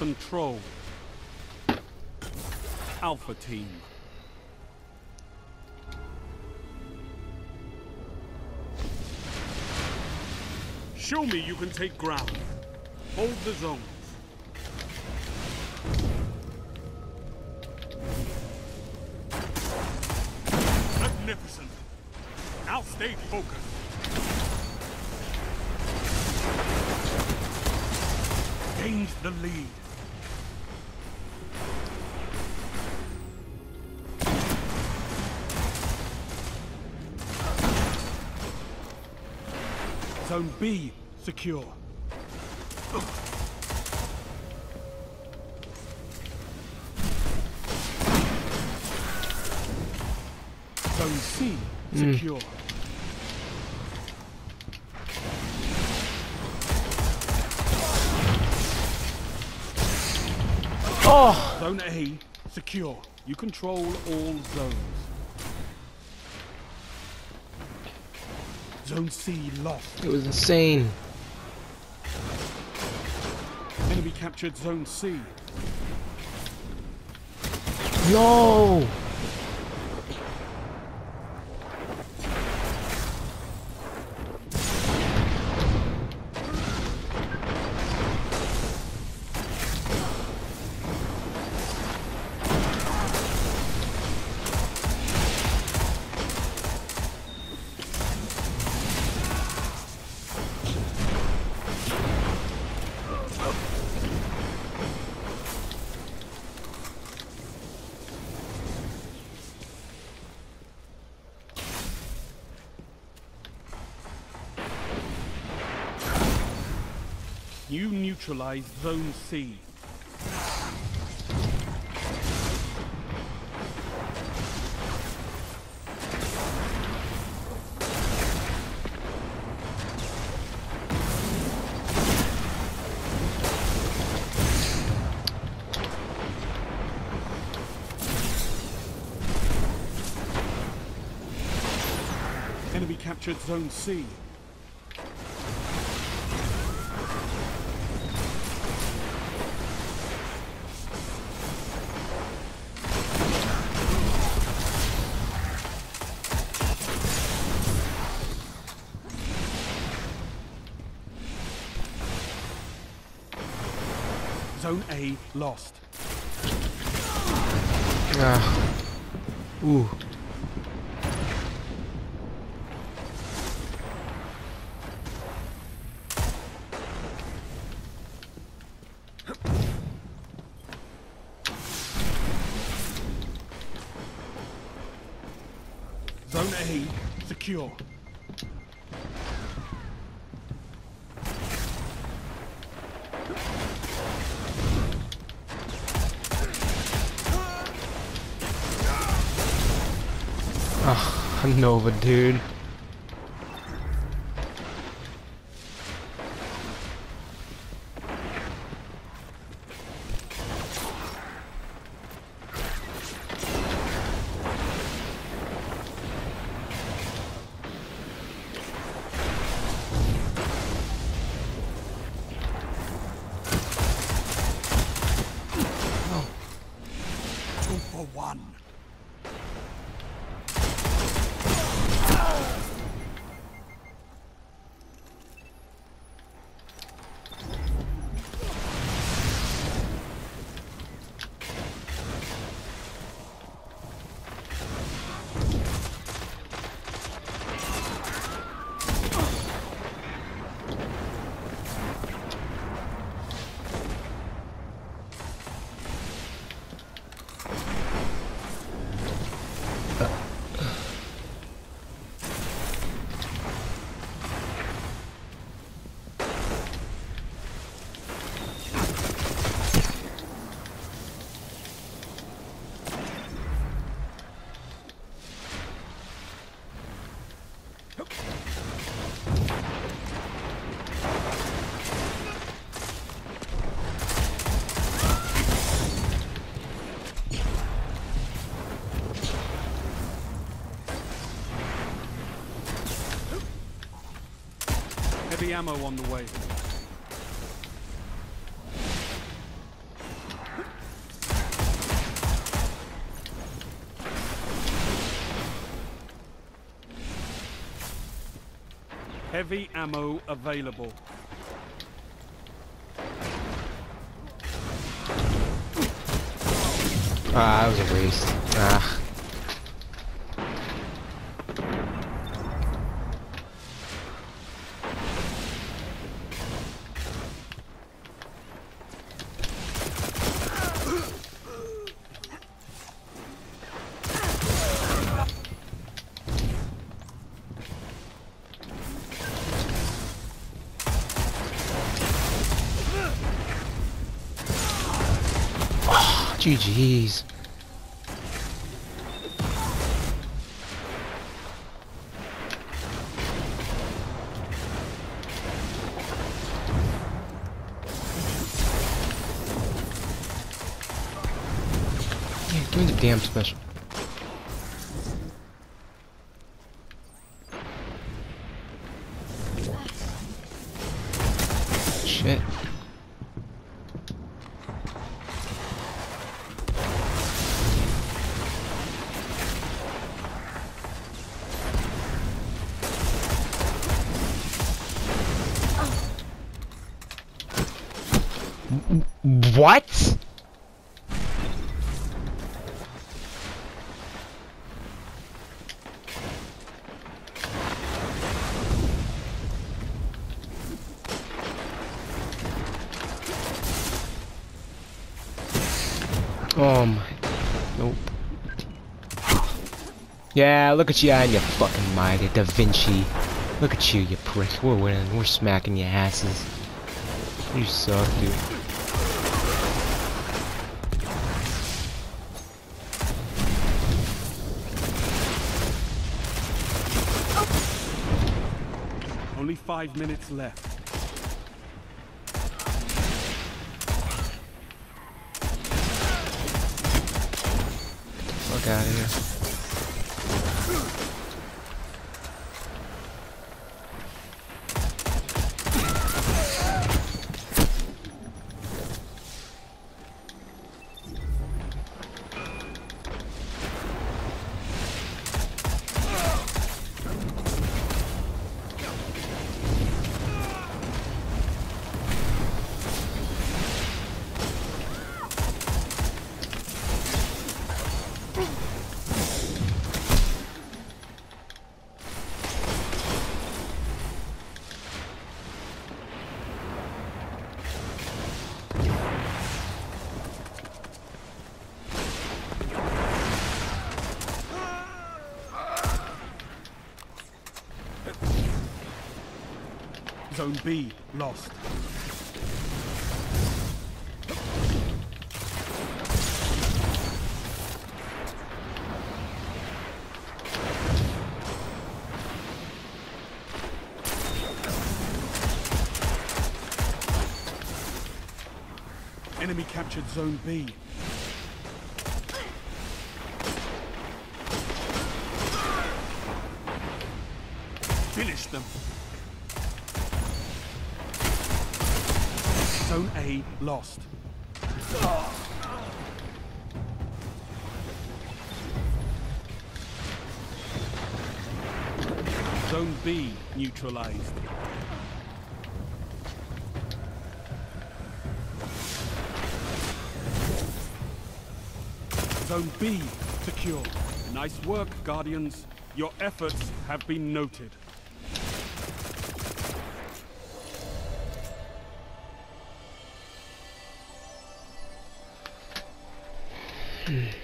Control. Alpha Team. Show me you can take ground. Hold the zones. Magnificent. Now stay focused. Gains the lead. Zone B secure. Zone C secure. Oh! Zone A secure. You control all zones. Zone C lost. It was insane. Enemy captured Zone C. No! You neutralize Zone C. Enemy captured Zone C. Zone A lost. Ah. Ooh. Zone A secure. Nova, dude. Two for one. ammo on the way. Heavy ammo available. Ah, that was a waste. Ah. Yeah, give me the damn special. Shit. What? Oh my. Nope. Yeah, look at you and your fucking mighty Da Vinci. Look at you, you prick. We're winning. We're smacking your asses. You suck, dude. Only five minutes left. Fuck out of here. Zone B lost. Enemy captured Zone B. Finish them. Zone A lost. Zone B neutralized. Zone B secure. Nice work, Guardians. Your efforts have been noted. 嗯